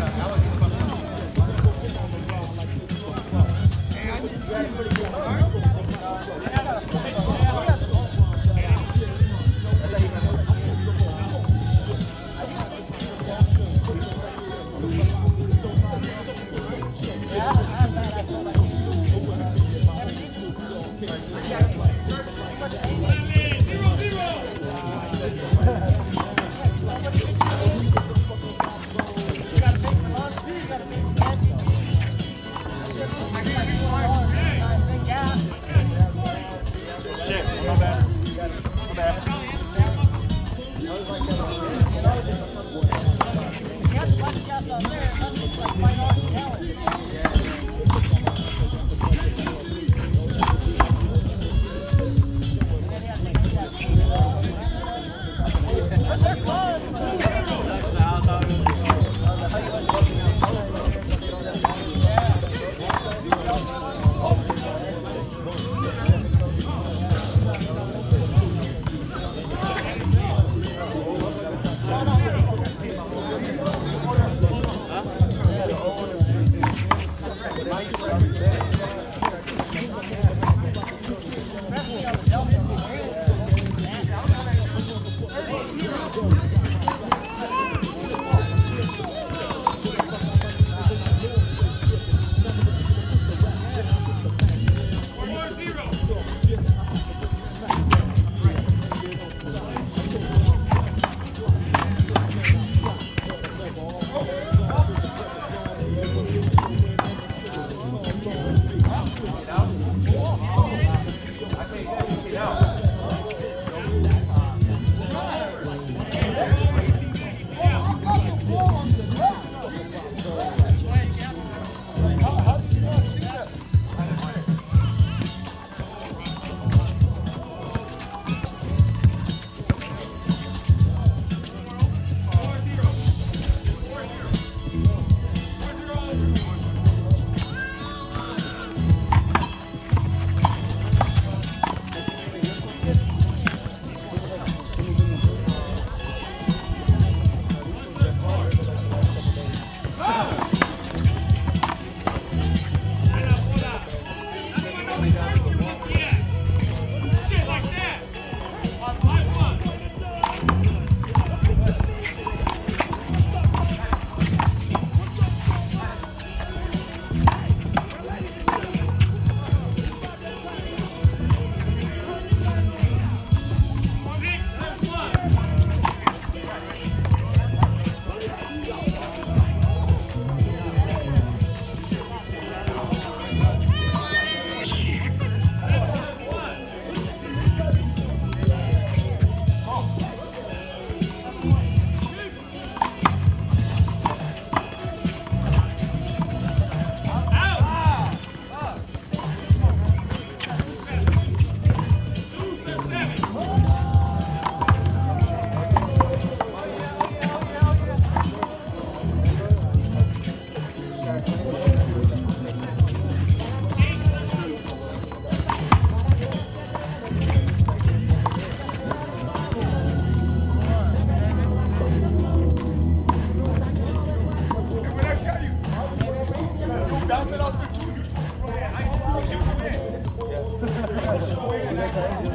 uh, Thank Yeah.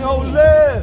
好累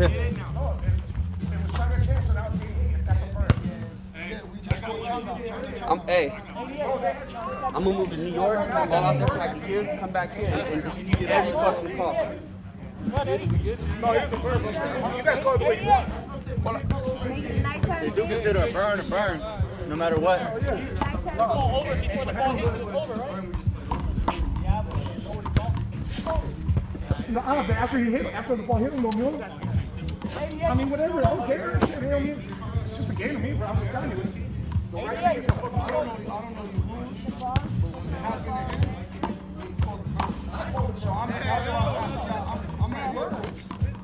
I'm, hey, I'm gonna move to New York, ball out there for like come back here, and just get every fucking call. No, ah, here's a bird. You guys call the way you want. They do consider a burn a burn, no matter what. No, after he hit, after the ball hit him, no mule. I mean, whatever. I don't care. Shit, you know what I mean? It's just a game to me, bro. I'm just telling you. The right I don't know, I don't know your rules, but when it happened he called the cops. So I'm, that's why I'm I'm, I'm at.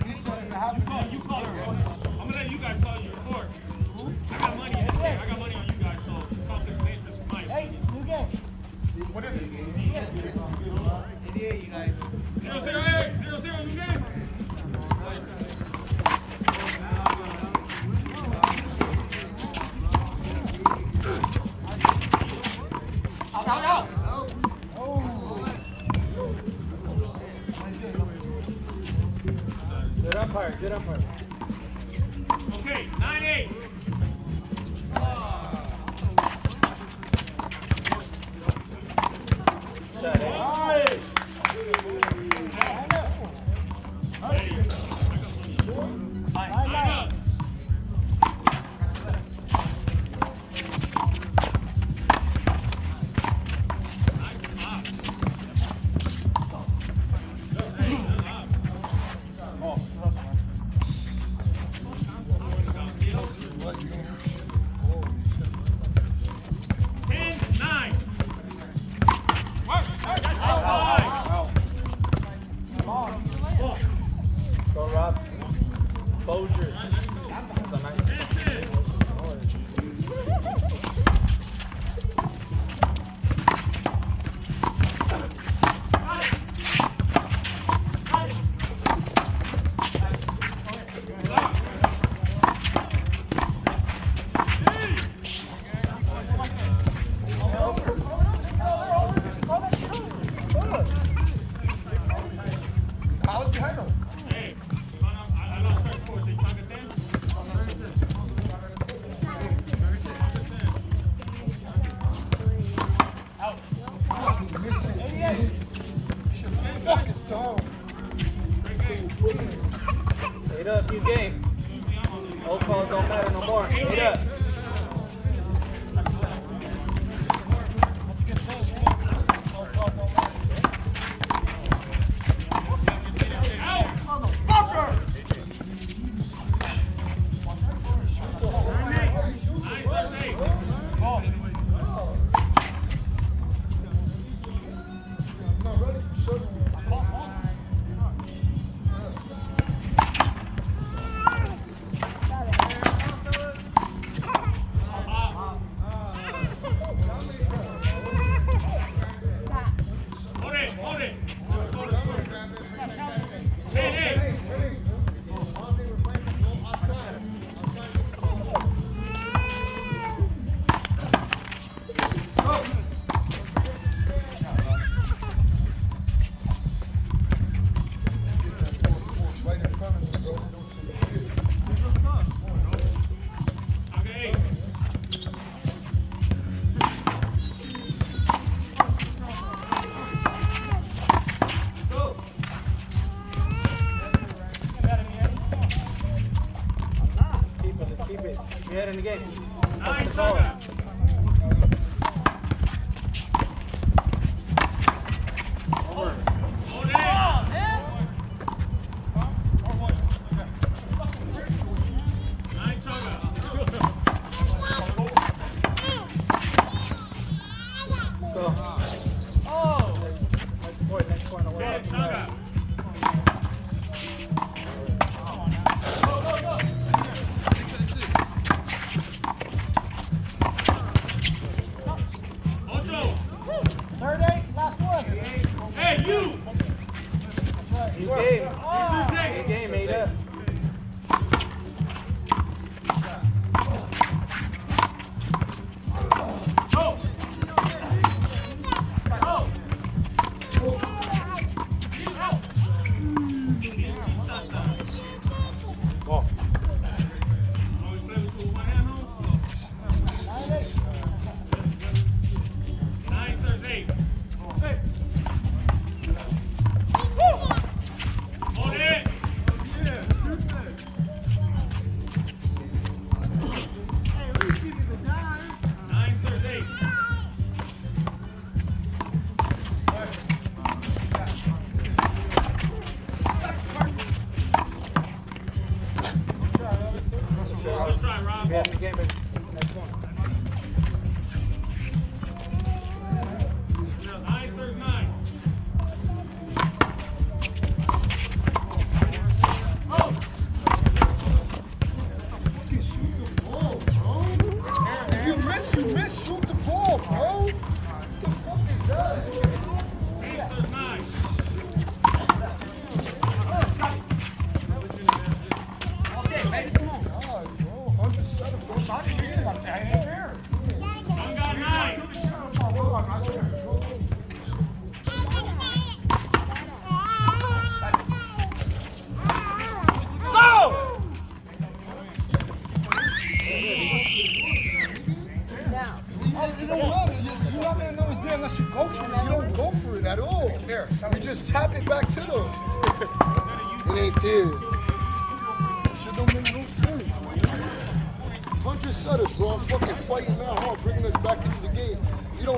He said it happened You call it. I'm gonna let you guys call your report. I got money in this game. I got money on you guys, so conflict of interest is. Hey, new game. What is it? Xaré.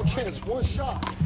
Chance one shot.